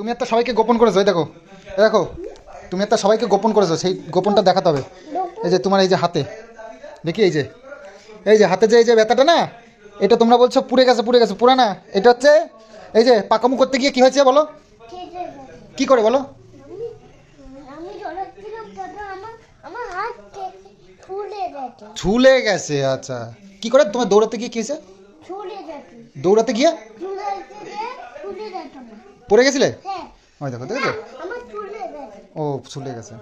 তুমি একটা সবাইকে গোপন করেছ এই দেখো এই দেখো তুমি একটা সবাইকে গোপন করেছ সেই গোপনটা দেখাতে হবে। এই যে তোমার এই যে হাতে দেখি এই যে এই যে হাতে যে এই যে ব্যথাটা না এটা তোমরা বলছো পুড়ে গেছে পুড়ে গেছে পুরা না এটা হচ্ছে এই যে পাকামু করতে গিয়ে কি হয়েছে বলো? কি করে বলো? ঝুলে গেছে আচ্ছা। কি করে? তোমার দৌড়াতে গিয়ে কি হয়েছে? দৌড়াতে গিয়ে ফুলে গেছে ফুলে গেছে না পড়ে গেছিলে? হ্যাঁ। ওই দেখো দেখেছ? গেছে। ও ছুলে গেছে।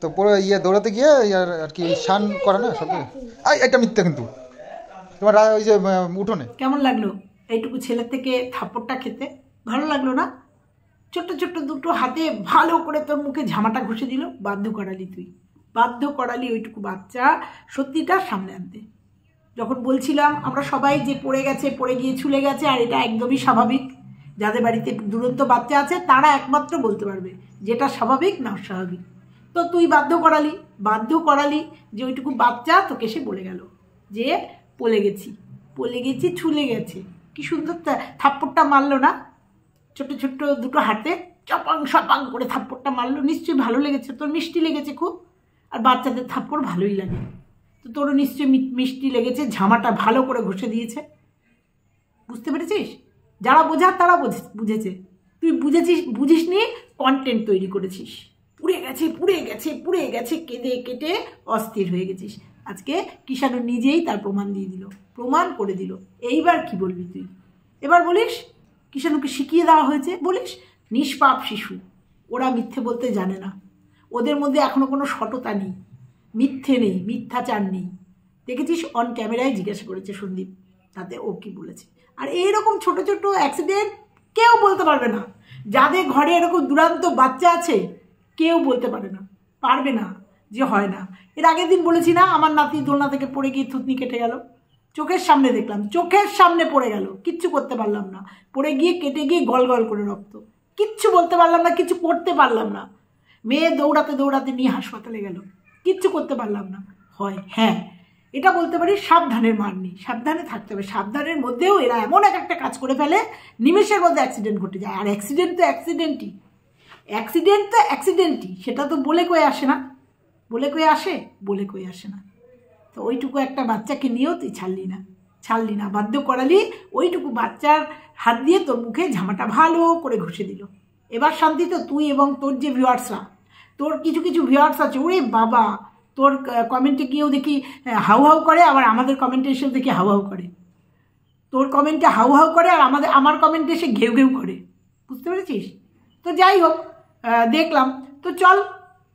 তো পরে ইয়ে দৌড়াতে গিয়ে ইয়ার আর কি শান করে না সব আই এটা মিথ্যা কিন্তু। তোমার রা- ওই যে উঠোনে। কেমন লাগল এইটুকু ছেলে থেকে থাপ্পড়টা খেতে? ভালো লাগল না? ছোট্ট ছোট্ট দুটো হাতে ভালো করে তোর মুখে ঝামাটা ঘষে দিল। বাধ্য করালি তুই। বাধ্য করালি ওইটুকু বাচ্চা সত্যিটা সামনে আনতে। যখন বলছিলাম আমরা সবাই যে পড়ে গেছে পড়ে গিয়ে ছুলে গেছে আর এটা একদমই স্বাভাবিক। যাদের বাড়িতে দুরন্ত বাচ্চা আছে, তারা একমাত্র বলতে পারবে, যেটা স্বাভাবিক না অস্বাভাবিক। তো তুই বাধ্য করালি বাধ্য করালি যে ওইটুকু বাচ্চা তোকে সে বলে গেল, যে পলে গেছি পলে গেছি, ছুলে গেছে। কি সুন্দর থাপ্পড়টা মারলো না? ছোট ছোট্ট দুটো হাতে চপাং সপাং করে থাপ্পড়টা মারলো, নিশ্চয়ই ভালো লেগেছে, তোর মিষ্টি লেগেছে খুব। আর বাচ্চাদের থাপ্পড় ভালোই লাগে। তো তোরও নিশ্চয়ই মিষ্টি লেগেছে, ঝামাটা ভালো করে ঘষে দিয়েছে। বুঝতে পেরেছিস? যারা বোঝার তারা বোঝে- বুঝেছে। তুই বুঝেছিস বুঝিস নিয়ে কন্টেন্ট তৈরি করেছিস। পুড়ে গেছে পুড়ে গেছে পুড়ে গেছে, কেঁদে কেটে অস্থির হয়ে গেছিস। আজকে কিষাণু নিজেই তার প্রমাণ দিয়ে দিল, প্রমাণ করে দিল। এইবার কি বলবি তুই? এবার বলিস, কিষাণুকে শিখিয়ে দেওয়া হয়েছে, বলিস, নিষ্পাপ শিশু। ওরা মিথ্যে বলতে জানে না। ওদের মধ্যে এখনও কোনো সততা নেই। মিথ্যে নেই, মিথ্যাচার নেই। দেখেছিস অন ক্যামেরায় জিজ্ঞাসা করেছে সন্দীপ। তাতে ও কি বলেছে? আর এইরকম ছোট ছোট অ্যাক্সিডেন্ট কেউ বলতে পারবে না। যাদের ঘরে এরকম দুরান্ত বাচ্চা আছে, কেউ বলতে পারে না, পারবে না যে হয় না। এর আগের দিন বলেছি না, আমার নাতি দোলনা থেকে পড়ে গিয়ে থুতনি কেটে গেল। চোখের সামনে দেখলাম, চোখের সামনে পড়ে গেল, কিচ্ছু করতে পারলাম না। পড়ে গিয়ে কেটে গিয়ে গল গল করে রক্ত। কিচ্ছু বলতে পারলাম না, কিছু করতে পারলাম না। মেয়ে দৌড়াতে দৌড়াতে নিয়ে হাসপাতালে গেল, কিচ্ছু করতে পারলাম না। হয় হ্যাঁ এটা বলতে পারি সাবধানের মার নেই, সাবধানে থাকতে হবে। সাবধানের মধ্যেও এরা এমন এক একটা কাজ করে ফেলে, নিমেষের মধ্যে অ্যাক্সিডেন্ট ঘটে যায়। আর অ্যাক্সিডেন্ট তো অ্যাক্সিডেন্টই অ্যাক্সিডেন্ট তো অ্যাক্সিডেন্টই সেটা তো বলে কয়ে আসে না। বলে কয়ে আসে, বলে কয়ে আসে না। তো ওইটুকু একটা বাচ্চাকে নিয়েও তুই ছাড়লি না। ছাড়লি না, বাধ্য করালি, ওইটুকু বাচ্চার হাত দিয়ে তোর মুখে ঝামাটা ভালো করে ঘষে দিল। এবার শান্তি তো তুই এবং তোর যে ভিউয়ার্সরা তোর কিছু কিছু ভিউয়ার্স আছে, ওরে বাবা তোর কমেন্টে গিয়েও দেখি হাউ হাউ করে, আবার আমাদের কমেন্টে এসেও দেখি হাউ হাউ করে। তোর কমেন্টে হাউ হাউ করে, আর আমাদের, আমার কমেন্টে এসে ঘেউ ঘেউ করে। বুঝতে পেরেছিস? তো যাই হোক দেখলাম। তো চল,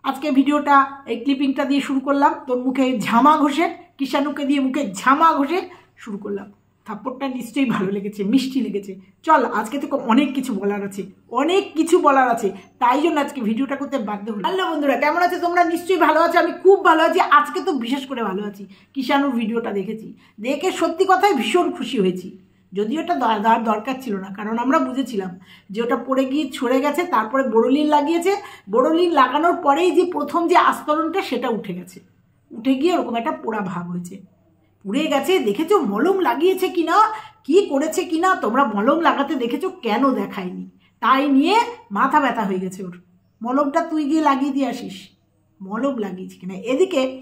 আজকে ভিডিওটা, এই ক্লিপিংটা দিয়ে শুরু করলাম। তোর মুখে ঝামা ঘষে, কিষাণুকে দিয়ে মুখে ঝামা ঘষে শুরু করলাম। থাপ্পড়টা নিশ্চয়ই ভালো লেগেছে, মিষ্টি লেগেছে। চল, আজকে তো অনেক কিছু বলার আছে, অনেক কিছু বলার আছে, তাই জন্য আজকে ভিডিওটা করতে বাধ্য হলাম। হ্যালো বন্ধুরা, কেমন আছে? তোমরা নিশ্চয়ই ভালো আছো, আমি খুব ভালো আছি, আজকে তো বিশেষ করে ভালো আছি। কিষাণুর ভিডিওটা দেখেছি, দেখে সত্যি কথাই ভীষণ খুশি হয়েছি। যদিও ওটা দেওয়ার দরকার ছিল না, কারণ আমরা বুঝেছিলাম যে ওটা পড়ে গিয়ে ছড়ে গেছে, তারপরে বোরোলিন লাগিয়েছে। বোরোলিন লাগানোর পরেই যে প্রথম যে আস্তরণটা, সেটা উঠে গেছে। উঠে গিয়ে ওরকম একটা পোড়া ভাব হয়েছে। পুড়ে গেছে, দেখেছ? মলম লাগিয়েছে কিনা? কি করেছে কিনা? তোমরা মলম লাগাতে দেখেছ? কেন দেখায়নি? তাই নিয়ে মাথা ব্যথা হয়ে গেছে ওর। মলমটা তুই গিয়ে লাগিয়ে দিয়ে আসিস। মলম লাগিয়েছি কিনা? এদিকে,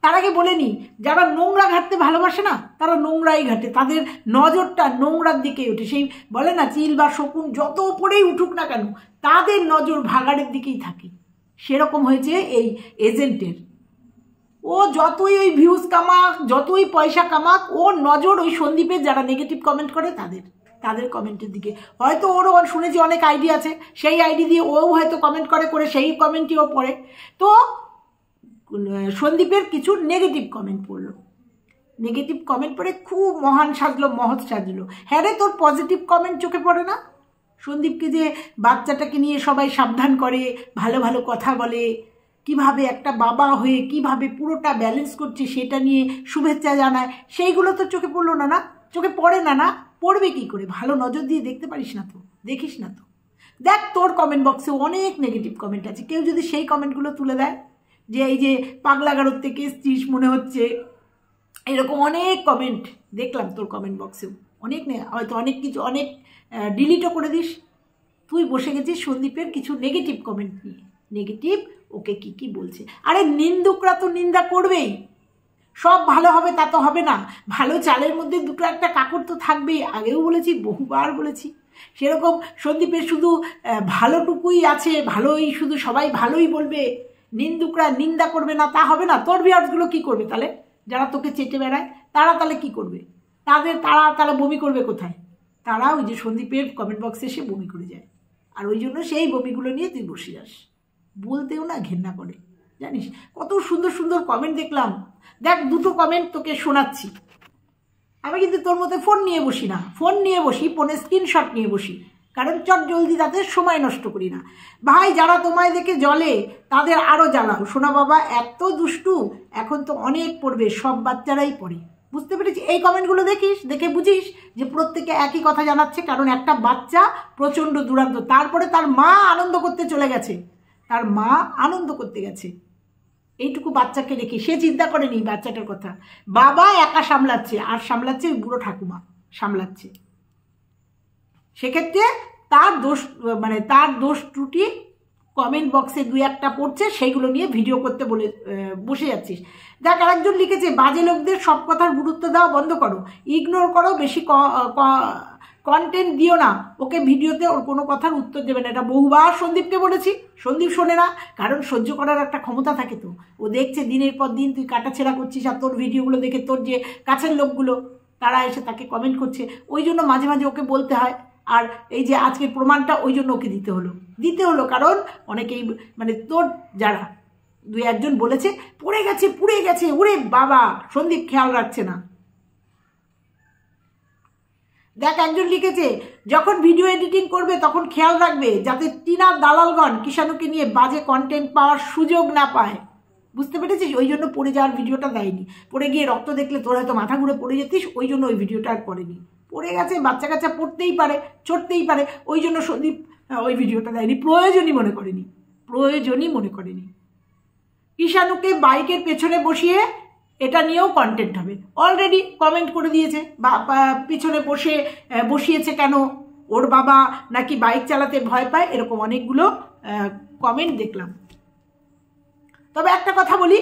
তার আগে বলে নি, যারা নোংরা ঘাটতে ভালোবাসে না, তারা নোংরাই ঘাটে। তাদের নজরটা নোংরার দিকেই ওঠে। সেই বলে না, চিল বা শকুন যত উপরেই উঠুক না কেন, তাদের নজর ভাগাড়ের দিকেই থাকে। সেরকম হয়েছে এই এজেন্টের। ও যতই ওই ভিউজ কামাক, যতই পয়সা কামাক, ওর নজর ওই সন্দীপের যারা নেগেটিভ কমেন্ট করে তাদের তাদের কমেন্টের দিকে। হয়তো ওরও ওর শুনেছি অনেক আইডি আছে, সেই আইডি দিয়ে ও হয়তো কমেন্ট করে করে সেই কমেন্টই ও পড়ে। তো সন্দীপের কিছু নেগেটিভ কমেন্ট পড়ল। নেগেটিভ কমেন্ট পড়ে খুব মহান সাজলো, মহৎ সাজলো। হ্যাঁ রে, তোর পজিটিভ কমেন্ট চোখে পড়ে না? সন্দীপকে যে বাচ্চাটাকে নিয়ে সবাই সাবধান করে, ভালো ভালো কথা বলে কীভাবে একটা বাবা হয়ে কীভাবে পুরোটা ব্যালেন্স করছে সেটা নিয়ে শুভেচ্ছা জানায়, সেইগুলো তো চোখে পড়ল না না চোখে পড়ে না না পড়বে কি করে? ভালো নজর দিয়ে দেখতে পারিস না তো, দেখিস না তো। দেখ তোর কমেন্ট বক্সে অনেক নেগেটিভ কমেন্ট আছে। কেউ যদি সেই কমেন্টগুলো তুলে দেয়, যে এই যে পাগলা গারোর থেকে এসছিস মনে হচ্ছে, এরকম অনেক কমেন্ট দেখলাম তোর কমেন্ট বক্সেও অনেক হয়তো অনেক কিছু, অনেক ডিলিটও করে দিস। তুই বসে গেছিস সন্দীপের কিছু নেগেটিভ কমেন্ট নিয়ে। নেগেটিভ ওকে কি কি বলছে? আরে নিন্দুকরা তো নিন্দা করবেই। সব ভালো হবে, তা তো হবে না। ভালো চালের মধ্যে দুটো একটা কাপড় তো থাকবেই। আগেও বলেছি, বহুবার বলেছি। সেরকম সন্দীপের শুধু ভালোটুকুই আছে, ভালোই শুধু সবাই ভালোই বলবে। নিন্দুকরা নিন্দা করবে না, তা হবে না। তোর ভিউয়ার্সগুলো কী করবে তাহলে? যারা তোকে চেটে বেড়ায়, তারা তাহলে কি করবে? তাদের, তারা তাহলে বমি করবে কোথায়? তারা ওই যে সন্দীপের কমেন্ট বক্সে এসে বমি করে যায়। আর ওই জন্য সেই বমিগুলো নিয়ে তুই বসে যাস। বলতেও না ঘেন্না করে। জানিস, কত সুন্দর সুন্দর কমেন্ট দেখলাম। দেখ, দুটো কমেন্ট তোকে শোনাচ্ছি। আমি কিন্তু তোর মধ্যে ফোন নিয়ে বসি না। ফোন নিয়ে বসি ফোনে স্ক্রিনশট নিয়ে বসি। কারণ চট জলদি তাদের সময় নষ্ট করি না। ভাই, যারা তোমায় দেখে জলে তাদের আরও জ্বালাও। সোনা বাবা, এত দুষ্টু, এখন তো অনেক পড়বে, সব বাচ্চারাই পড়ে। বুঝতে পেরেছি? এই কমেন্টগুলো দেখিস, দেখে বুঝিস যে প্রত্যেকে একই কথা জানাচ্ছে, কারণ একটা বাচ্চা প্রচণ্ড দুরান্ত। তারপরে তার মা আনন্দ করতে চলে গেছে। তার মা আনন্দ করতে গেছে। এইটুকু বাচ্চাকে রেখে সে চিন্তা করেনি বাচ্চাটার কথা। বাবা একা সামলাচ্ছে, আর সামলাচ্ছে ওই বুড়ো ঠাকুমা, সামলাচ্ছে। সেক্ষেত্রে তার দোষ মানে তার দোষ ত্রুটি কমেন্ট বক্সে দুই একটা পড়ছে, সেইগুলো নিয়ে ভিডিও করতে বলে বসে যাচ্ছিস। দেখ, আরেকজন লিখেছে, বাজে লোকদের সব কথার গুরুত্ব দেওয়া বন্ধ করো। ইগনোর করো, বেশি কন্টেন্ট দিও না। ওকে ভিডিওতে ওর কোনো কথার উত্তর দেবে না। এটা বহুবার সন্দীপকে বলেছি। সন্দীপ শোনে না, কারণ সহ্য করার একটা ক্ষমতা থাকে তো। ও দেখছে দিনের পর দিন তুই কাটাছেড়া করছিস আর তোর ভিডিওগুলো দেখে তোর যে কাছের লোকগুলো, তারা এসে তাকে কমেন্ট করছে। ওই জন্য মাঝে মাঝে ওকে বলতে হয়। আর এই যে আজকের প্রমাণটা, ওই জন্য ওকে দিতে হলো। দিতে হলো কারণ অনেকেই মানে তোর যারা দুই একজন বলেছে, পড়ে গেছে, পুড়ে গেছে, ওরে বাবা! সন্দীপ খেয়াল রাখছে না। দেখ, একজন লিখেছে, যখন ভিডিও এডিটিং করবে তখন খেয়াল রাখবে যাতে টিনার দালালগণ কিষাণুকে নিয়ে বাজে কন্টেন্ট পাওয়ার সুযোগ না পায়। বুঝতে পেরেছিস? ওই জন্য পড়ে যাওয়ার ভিডিওটা দেয়নি। পড়ে গিয়ে রক্ত দেখলে তোর হয়তো মাথা ঘুরে পড়ে যেতিস, ওই জন্য ওই ভিডিওটা আর করেনি। পড়ে গেছে, বাচ্চা কাচ্চা পড়তেই পারে চড়তেই পারে, ওই জন্য সন্দীপ ওই ভিডিওটা দেয়নি। প্রয়োজনই মনে করেনি। প্রয়োজনই মনে করেনি। কিষাণুকে বাইকের পেছনে বসিয়ে এটা নিয়েও কন্টেন্ট হবে। অলরেডি কমেন্ট করে দিয়েছে, বা পিছনে বসে বসিয়েছে কেন? ওর বাবা নাকি বাইক চালাতে ভয় পায়? এরকম অনেকগুলো কমেন্ট দেখলাম। তবে একটা কথা বলি,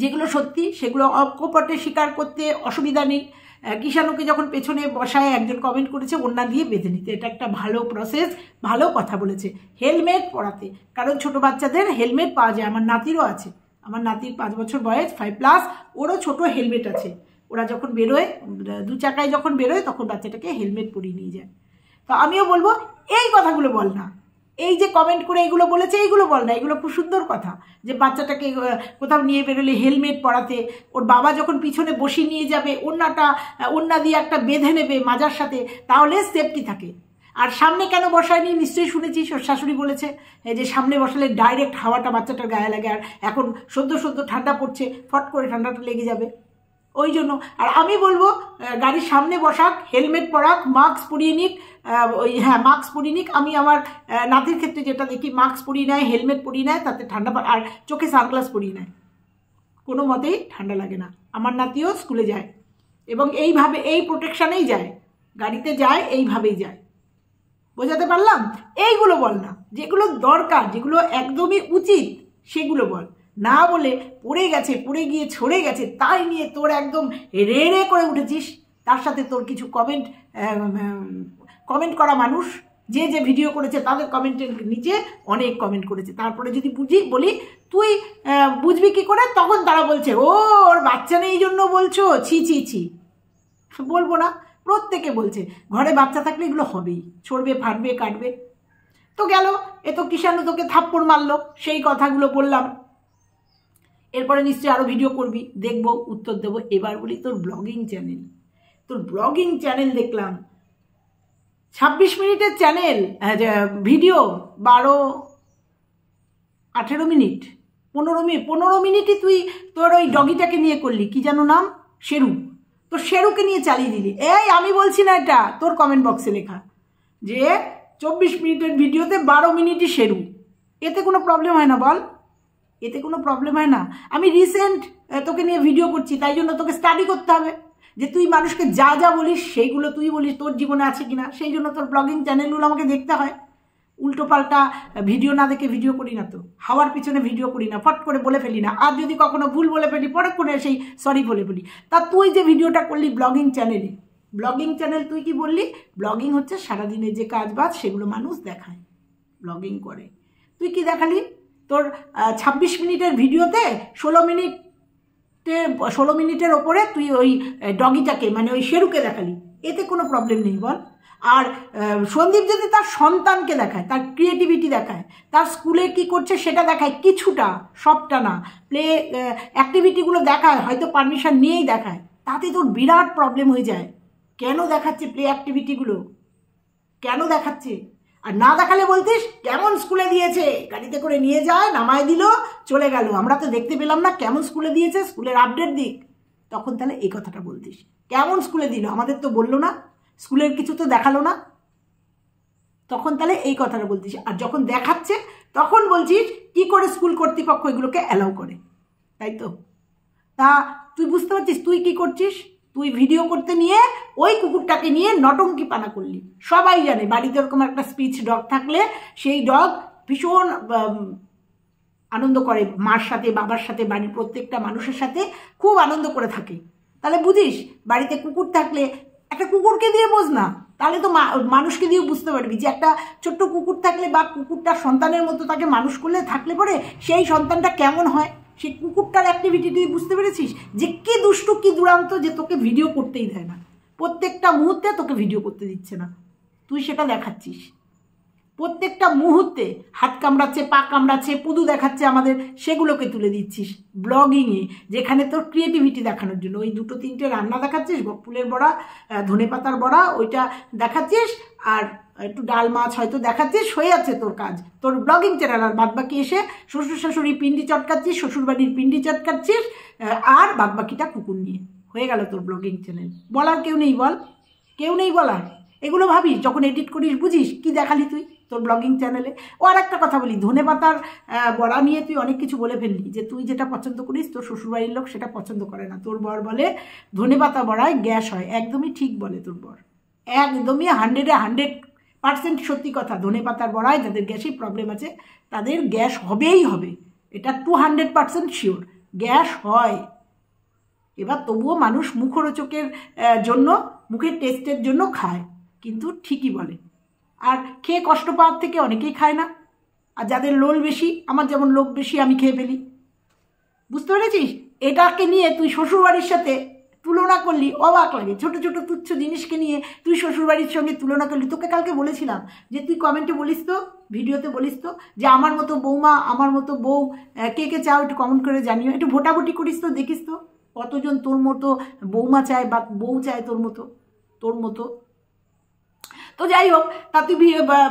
যেগুলো সত্যি, সেগুলো অকপটে স্বীকার করতে অসুবিধা নেই। কিষাণুকে যখন পেছনে বসায়, একজন কমেন্ট করেছে ওন্না দিয়ে বেঁধে নিতে। এটা একটা ভালো প্রসেস ভালো কথা বলেছে। হেলমেট পরাতে। কারণ ছোট বাচ্চাদের হেলমেট পাওয়া যায়, আমার নাতিরও আছে। আমার নাতির পাঁচ বছর বয়স ফাইভ প্লাস ওরও ছোট হেলমেট আছে। ওরা যখন বেরোয় দু চাকায় যখন বেরোয় তখন বাচ্চাটাকে হেলমেট পরিয়ে নিয়ে যায়। তো আমিও বলব এই কথাগুলো বল না। এই যে কমেন্ট করে এগুলো বলেছে এইগুলো বল না। এগুলো খুব সুন্দর কথা যে বাচ্চাটাকে কোথাও নিয়ে বেরোলে হেলমেট পরাতে ওর বাবা যখন পিছনে বসিয়ে নিয়ে যাবে ওন্নাটা আহ, ওন্না দিয়ে একটা বেঁধে নেবে মাজার সাথে তাহলে সেফটি থাকে। আর সামনে কেন বসায়নি? নিশ্চয়ই শুনেছি শাশুড়ি বলেছে যে সামনে বসালে ডাইরেক্ট হাওয়াটা বাচ্চাটার গায়ে লাগে আর এখন সদ্য সদ্য ঠান্ডা পড়ছে, ফট করে ঠান্ডাটা লেগে যাবে। ওই জন্য, আর আমি বলব গাড়ির সামনে বসাক, হেলমেট পরাক মাস্ক পরিয়ে নিক ওই হ্যাঁ মাস্ক পরিয়ে নিক। আমি আমার নাতির ক্ষেত্রে যেটা দেখি মাস্ক পরিয়ে নেয়, হেলমেট পরিয়ে নেয়, তাতে ঠান্ডা আর চোখে সানগ্লাস পরিয়ে নেয়। কোনো মতেই ঠান্ডা লাগে না। আমার নাতিও স্কুলে যায় এবং এইভাবে, এই প্রোটেকশানেই যায়। গাড়িতে যায়, এইভাবেই যায়। বোঝাতে পারলাম? এইগুলো বল না। যেগুলো দরকার, যেগুলো একদমই উচিত, সেগুলো বল। না বলে পড়ে গেছে, পড়ে গিয়ে ছড়ে গেছে, তাই নিয়ে তোর একদম রে রে করে উঠেছিস। তার সাথে তোর কিছু কমেন্ট কমেন্ট করা মানুষ, যে যে ভিডিও করেছে, তাদের কমেন্টের নিচে অনেক কমেন্ট করেছে। তারপরে যদি বুঝি, বলি, তুই বুঝবি কি করে? তখন তারা বলছে, ও, ওর বাচ্চা নেই জন্য বলছো? ছি ছি ছি। বলব না। প্রত্যেকে বলছে, ঘরে বাচ্চা থাকলে এগুলো হবেই, ছড়বে, ফাটবে, কাটবে। তো গেল, এ তো কিষাণু তোকে থাপ্পড় মারলো, সেই কথাগুলো বললাম। এরপরে নিশ্চয়ই আরও ভিডিও করবি, দেখব, উত্তর দেবো, এবার বলি তোর ব্লগিং চ্যানেল তোর ব্লগিং চ্যানেল দেখলাম। ছাব্বিশ মিনিটের চ্যানেল ভিডিও বারো, আঠেরো মিনিট, পনেরো মিনিট পনেরো মিনিটই তুই তোর ওই ডগিটাকে নিয়ে করলি, কি যেন নাম? শেরু। তো শেরুকে নিয়ে চালিয়ে দিলি। এই, আমি বলছি না এটা। তোর কমেন্ট বক্সে লেখা যে, চব্বিশ মিনিটের ভিডিওতে বারো মিনিটই শেরু। এতে কোনো প্রবলেম হয় না, বল। এতে কোনো প্রবলেম হয় না। আমি রিসেন্ট তোকে নিয়ে ভিডিও করছি, তাই জন্য তোকে স্টাডি করতে হবে। যে তুই মানুষকে যা যা বলিস, সেইগুলো তুই বলিস, তোর জীবনে আছে কিনা, সেই জন্য তোর ব্লগিং চ্যানেলগুলো আমাকে দেখতে হয়। উল্টো পাল্টা ভিডিও না দেখে ভিডিও করি না তো। হাওয়ার পিছনে ভিডিও করি না, ফট করে বলে ফেলি না। আর যদি কখনো ভুল বলে ফেলি পরে করে সেই সরি বলে ফেলি। তা তুই যে ভিডিওটা করলি ব্লগিং চ্যানেলে ব্লগিং চ্যানেল তুই কি বললি? ব্লগিং হচ্ছে সারাদিনে যে কাজ বাজ, সেগুলো মানুষ দেখায় ব্লগিং করে। তুই কি দেখালি? তোর ছাব্বিশ মিনিটের ভিডিওতে ষোলো মিনিটে ষোলো মিনিটের ওপরে তুই ওই ডগিটাকে মানে ওই শেরুকে দেখালি। এতে কোনো প্রবলেম নেই, বল। আর সন্দীপ যদি তার সন্তানকে দেখায়, তার ক্রিয়েটিভিটি দেখায়, তার স্কুলে কি করছে সেটা দেখায়, কিছুটা, সবটা না। প্লে অ্যাক্টিভিটিগুলো দেখায়, হয়তো পারমিশন নিয়েই দেখায়। তাতে তোর বিরাট প্রবলেম হয়ে যায়। কেন দেখাচ্ছে প্লে অ্যাক্টিভিটিগুলো কেন দেখাচ্ছে? আর না দেখালে বলতিস, কেমন স্কুলে দিয়েছে? গাড়িতে করে নিয়ে যায়, নামায় দিল, চলে গেল। আমরা তো দেখতে পেলাম না কেমন স্কুলে দিয়েছে, স্কুলের আপডেট দিক। তখন তাহলে এই কথাটা বলতিস। কেমন স্কুলে দিল? আমাদের তো বলল না। স্কুলের কিছু তো দেখাল না। তখন তাহলে এই কথাটা বলতিস। আর যখন দেখাচ্ছে, তখন বলছিস, কি করে স্কুল কর্তৃপক্ষ এগুলোকে অ্যালাউ করে? তাই তো? তা তুই বুঝতে পারছিস, তুই কি করছিস? তুই ভিডিও করতে নিয়ে ওই কুকুরটাকে নিয়ে নটঙ্কি পানা করলি। সবাই জানে, বাড়িতে ওরকম একটা স্পিচ ডগ থাকলে সেই ডগ ভীষণ আনন্দ করে মার সাথে, বাবার সাথে, বাড়ির প্রত্যেকটা মানুষের সাথে, খুব আনন্দ করে থাকে। তাহলে বুঝিস, বাড়িতে কুকুর থাকলে একটা কুকুরকে দিয়ে বোঝ না। তাহলে তো মানুষকে দিয়ে বুঝতে পারবি যে একটা ছোট্ট কুকুর থাকলে বা কুকুরটার সন্তানের মতো তাকে মানুষ করলে থাকলে পরে সেই সন্তানটা কেমন হয়? সেই কুকুরটার অ্যাক্টিভিটি তুই বুঝতে পেরেছিস? যে কি দুষ্টু, কি দুরান্ত যে তোকে ভিডিও করতেই দেয় না। প্রত্যেকটা মুহূর্তে তোকে ভিডিও করতে দিচ্ছে না। তুই সেটা দেখাচ্ছিস। প্রত্যেকটা মুহূর্তে হাত কামড়াচ্ছে, পা কামড়াচ্ছে, পুদু দেখাচ্ছে আমাদের, সেগুলোকে তুলে দিচ্ছিস ব্লগিংয়ে, যেখানে তোর ক্রিয়েটিভিটি দেখানোর জন্য। ওই দুটো তিনটে রান্না দেখাচ্ছিস ফুলের বড়া ধনে পাতার বড়া, ওইটা দেখাচ্ছিস, আর একটু ডাল মাছ হয়তো দেখাচ্ছিস, হয়ে যাচ্ছে তোর কাজ। তোর ব্লগিং চ্যানেল আর বাদবাকি এসে শ্বশুর শাশুড়ি পিন্ডি চটকাচ্ছিস, শ্বশুরবাড়ির পিন্ডি চটকাচ্ছিস আর বাদবাকিটা কুকুর নিয়ে। হয়ে গেল তোর ব্লগিং চ্যানেল বলার কেউ নেই বল? কেউ নেই বলার? এগুলো ভাবিস, যখন এডিট করিস, বুঝিস, কি দেখালি তুই? তোর ব্লগিং চ্যানেলে ও আর একটা কথা বলি, ধনে পাতার বড়া নিয়ে তুই অনেক কিছু বলে ফেললি যে তুই যেটা পছন্দ করিস, তোর শ্বশুরবাড়ির লোক সেটা পছন্দ করে না। তোর বর বলে, ধনে পাতা বড়ায় গ্যাস হয়। একদমই ঠিক বলে তোর বর। একদমই হান্ড্রেডে হান্ড্রেড পার্সেন্ট সত্যি কথা। ধনে পাতার বড়ায় যাদের গ্যাসের প্রবলেম আছে, তাদের গ্যাস হবেই হবে। এটা two hundred percent sure gas হয়। এবার তবুও মানুষ মুখরোচকের জন্য, মুখের টেস্টের জন্য খায়। কিন্তু ঠিকই বলে। আর খেয়ে কষ্ট পাওয়ার থেকে অনেকেই খায় না। আর যাদের লোল বেশি, আমার যেমন লোভ বেশি, আমি খেয়ে ফেলি। বুঝতে পেরেছিস? এটাকে নিয়ে তুই শ্বশুরবাড়ির সাথে তুলনা করলি, অবাক লাগে। ছোট ছোট তুচ্ছ জিনিসকে নিয়ে তুই শ্বশুরবাড়ির সঙ্গে তুলনা করলি। তোকে কালকে বলেছিলাম যে, তুই কমেন্টে বলিস তো, ভিডিওতে বলিস তো, যে আমার মতো বৌমা, আমার মতো বউ কে কে চাও একটু কমেন্ট করে জানিও। একটু ভোটাভুটি করিস তো, দেখিস তো, কতজন তোর মতো বৌমা চায় বা বউ চায় তোর মতো তোর মতো। তো যাই হোক তা তুই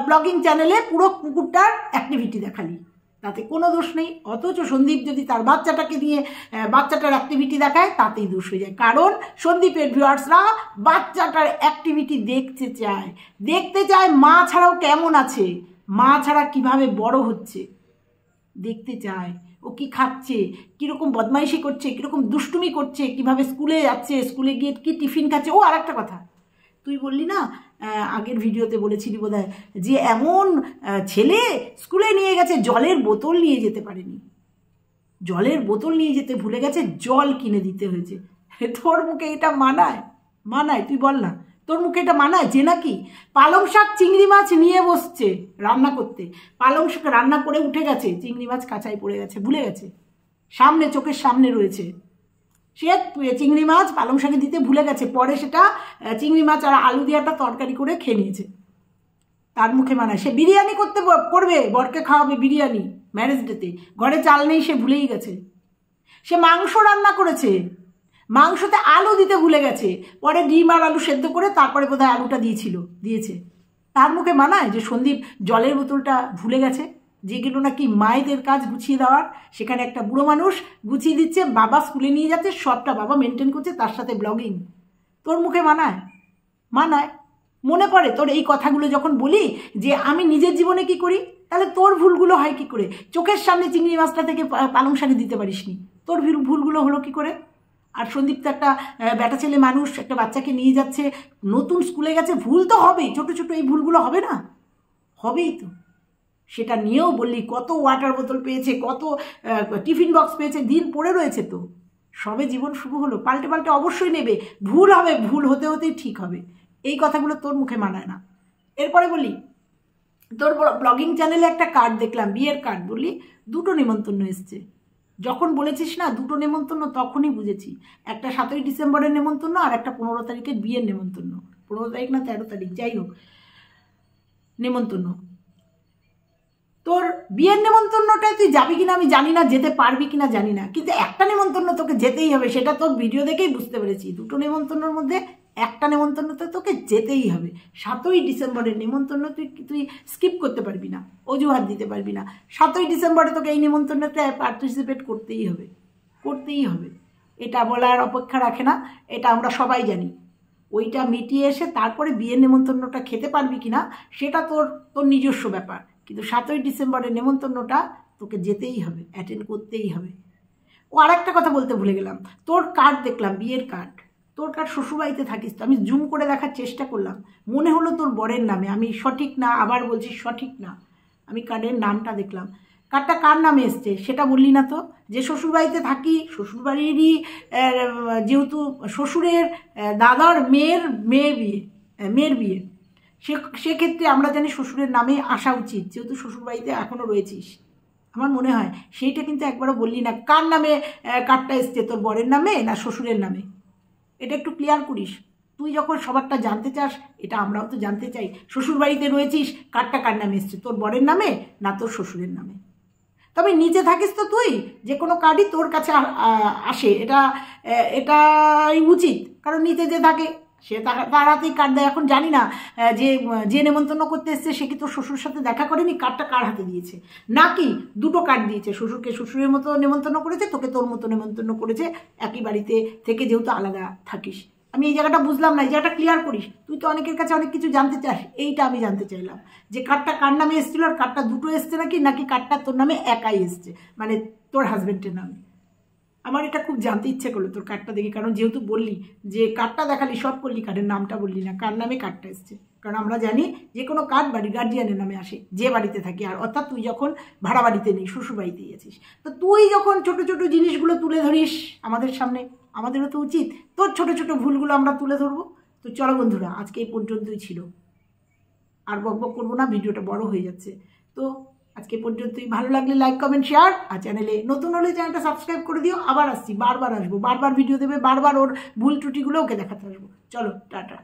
ব্লগিং চ্যানেলে পুরো কুকুরটার অ্যাক্টিভিটি দেখালি। তাতে কোনো দোষ নেই, অথচ সন্দীপ যদি তার বাচ্চাটাকে দিয়ে বাচ্চাটার অ্যাক্টিভিটি দেখায়, তাতেই দোষ হয়ে যায়। কারণ সন্দীপের ভিউয়ার্সরা বাচ্চাটার অ্যাক্টিভিটি দেখতে চায়। দেখতে চায় মা ছাড়াও কেমন আছে? মা ছাড়া কীভাবে বড় হচ্ছে? দেখতে চায়। ও কি খাচ্ছে? কীরকম বদমাইশি করছে? কীরকম দুষ্টুমি করছে? কীভাবে স্কুলে যাচ্ছে? স্কুলে গিয়ে কি টিফিন খাচ্ছে? ও আর একটা কথা। তুই বললি না আগের ভিডিওতে বলেছিলি বোধহয় যে এমন ছেলে স্কুলে নিয়ে গেছে, জলের বোতল নিয়ে যেতে পারেনি। জলের বোতল নিয়ে যেতে ভুলে গেছে, জল কিনে দিতে হয়েছে। তোর মুখে এটা মানায়? মানায়, তুই বল না। তোর মুখে এটা মানায় যে নাকি পালং শাক, চিংড়ি মাছ নিয়ে বসছে রান্না করতে। পালং শাক রান্না করে উঠে গেছে, চিংড়ি মাছ কাঁচাই পড়ে গেছে, ভুলে গেছে। সামনে, চোখের সামনে রয়েছে। সে চিংড়ি মাছ পালং শাকে দিতে ভুলে গেছে। পরে সেটা চিংড়ি মাছ আর আলু দিয়ে একটা তরকারি করে খেয়ে নিয়েছে। তার মুখে মানায়। সে বিরিয়ানি করতে করবে, বরকে খাওয়াবে বিরিয়ানি ম্যারেজ ডেতে ঘরে চাল নেই, সে ভুলেই গেছে। সে মাংস রান্না করেছে। মাংসতে আলু দিতে ভুলে গেছে। পরে ডিম আর আলু সেদ্ধ করে তারপরে বোধহয় আলুটা দিয়েছিল, দিয়েছে। তার মুখে মানায় যে সন্দীপ জলের বোতলটা ভুলে গেছে। যেগুলো নাকি মায়েদের কাজ গুছিয়ে দেওয়ার, সেখানে একটা বুড়ো মানুষ গুছিয়ে দিচ্ছে, বাবা স্কুলে নিয়ে যাচ্ছে, সবটা বাবা মেনটেন করছে, তার সাথে ব্লগিং তোর মুখে মানায়? মানায়। মনে পড়ে তোর এই কথাগুলো যখন বলি যে আমি নিজের জীবনে কি করি? তাহলে তোর ভুলগুলো হয় কি করে? চোখের সামনে চিংড়ি মাছটা থেকে পালং শাকে দিতে পারিসনি। তোর ভুলগুলো হলো কি করে? আর সন্দীপ তো একটা বেটা ছেলে মানুষ, একটা বাচ্চাকে নিয়ে যাচ্ছে, নতুন স্কুলে গেছে, ভুল তো হবেই, ছোটো ছোটো এই ভুলগুলো হবে না? হবেই তো। সেটা নিয়েও বললি, কত ওয়াটার বোতল পেয়েছে, কত টিফিন বক্স পেয়েছে, দিন পড়ে রয়েছে তো। সবে জীবন শুরু হলো, পাল্টে পাল্টে অবশ্যই নেবে, ভুল হবে, ভুল হতে হতেই ঠিক হবে। এই কথাগুলো তোর মুখে মানায় না। এরপরে বলি, তোর ব্লগিং চ্যানেলে একটা কার্ড দেখলাম, বিয়ের কার্ড বললি, দুটো নিমন্ত্রণ এসছে। যখন বলেছিস না দুটো নেমন্তন্ন তখনই বুঝেছি। একটা সাতই ডিসেম্বরের নেমন্তন্ন আর একটা পনেরো তারিখের বিয়ের নেমন্তন্ন পনেরো তারিখ না তেরো তারিখ, যাই হোক নেমন্তন্ন তোর বিয়ের নেমন্তন্নটায় তুই যাবি কিনা আমি জানি না, যেতে পারবি কিনা জানি না। কিন্তু একটা নেমন্তন্ন তোকে যেতেই হবে, সেটা তোর ভিডিও দেখেই বুঝতে পেরেছি। দুটো নেমন্তন্নর মধ্যে একটা নেমন্তন্ন তো তোকে যেতেই হবে। সাতই ডিসেম্বরের নেমন্তন্ন তুই তুই স্কিপ করতে পারবি না, অজুহাত দিতে পারবি না। সাতই ডিসেম্বরে তোকে এই নেমন্তন্নতে পার্টিসিপেট করতেই হবে করতেই হবে। এটা বলার অপেক্ষা রাখে না, এটা আমরা সবাই জানি। ওইটা মিটিয়ে এসে তারপরে বিয়ের নেমন্তন্নটা খেতে পারবি কিনা, সেটা তোর তোর নিজস্ব ব্যাপার। কিন্তু সাতই ডিসেম্বরের নেমন্তন্নটা তোকে যেতেই হবে অ্যাটেন্ড করতেই হবে। ও আর একটা কথা বলতে ভুলে গেলাম। তোর কার্ড দেখলাম, বিয়ের কার্ড তোর কার্ড শ্বশুরবাড়িতে থাকিস তো। আমি জুম করে দেখার চেষ্টা করলাম। মনে হলো তোর বরের নামে। আমি সঠিক না, আবার বলছি সঠিক না। আমি কার্ডের নামটা দেখলাম। কার্ডটা কার নামে এসছে সেটা বললি না তো? যে শ্বশুরবাড়িতে থাকি, শ্বশুরবাড়িরই যেহেতু শ্বশুরের দাদার মেয়ের, মেয়ে বিয়ে মেয়ের বিয়ে। সে, সেক্ষেত্রে আমরা জানি শ্বশুরের নামে আসা উচিত, যেহেতু শ্বশুরবাড়িতে এখনও রয়েছিস। আমার মনে হয় সেইটা কিন্তু একবারও বললি না, কার নামে কার্ডটা এসছে, তোর বরের নামে না শ্বশুরের নামে? এটা একটু ক্লিয়ার করিস। তুই যখন সবারটা জানতে চাস, এটা আমরাও তো জানতে চাই, শ্বশুরবাড়িতে রয়েছিস, কারটা কার নামে এসছে, তোর বরের নামে না তোর শ্বশুরের নামে? তবে নিচে থাকিস তো তুই, যে কোনো কার্ডই তোর কাছে আসে, এটা এটাই উচিত, কারণ নিচে যে থাকে। সে তার তার হাতেই কার্ড দেয় এখন জানি না যে যে নেমন্তন্ন করতে এসছে, সে কি তোর শ্বশুর সাথে দেখা করেনি? কার্ডটা কার হাতে দিয়েছে? নাকি দুটো কার্ড দিয়েছে? শ্বশুরকে শ্বশুরের মতো নেমন্তন্ন করেছে, তোকে তোর মতো নেমন্তন্ন করেছে, একই বাড়িতে থেকে যেহেতু আলাদা থাকিস। আমি এই জায়গাটা বুঝলাম না, এই জায়গাটা ক্লিয়ার করিস। তুই তো অনেকের কাছে অনেক কিছু জানতে চাস, এইটা আমি জানতে চাইলাম। যে কার্ডটা কার নামে এসেছিল আর কার্ডটা দুটো এসছে নাকি? নাকি কার্ডটা তোর নামে একাই এসছে? মানে তোর হাজবেন্ডের নামে। আমার এটা খুব জানতে ইচ্ছে করল তোর কার্ডটা দেখে, কারণ যেহেতু বললি যে কার্ডটা দেখালি, সব করলি কার্ডের নামটা বললি না, কার নামে কার্ডটা এসছে? কারণ আমরা জানি যে কোনো কার্ড বাড়ি গার্জিয়ানের নামে আসে, যে বাড়িতে থাকি, আর অর্থাৎ তুই যখন ভাড়া বাড়িতে নেই, শ্বশুর বাড়িতে গেছিস তো তুই যখন ছোট ছোট জিনিসগুলো তুলে ধরিস আমাদের সামনে, আমাদেরও তো উচিত, তোর ছোট ছোট ভুলগুলো আমরা তুলে ধরবো। তো চলো বন্ধুরা, আজকে এই পর্যন্তই ছিল। আর বক বক করব না, ভিডিওটা বড় হয়ে যাচ্ছে। তো আজকে পর্যন্তই। ভালো লাগলে লাইক কমেন্ট শেয়ার আর চ্যানেলে নতুন হলে চ্যানেলটা সাবস্ক্রাইব করে দিও। আবার আসছি, বারবার আসব, বারবার ভিডিও দেবে, বারবার ওর ভুল ত্রুটিগুলো ওকে দেখাতে আসব। চলো, টাটা।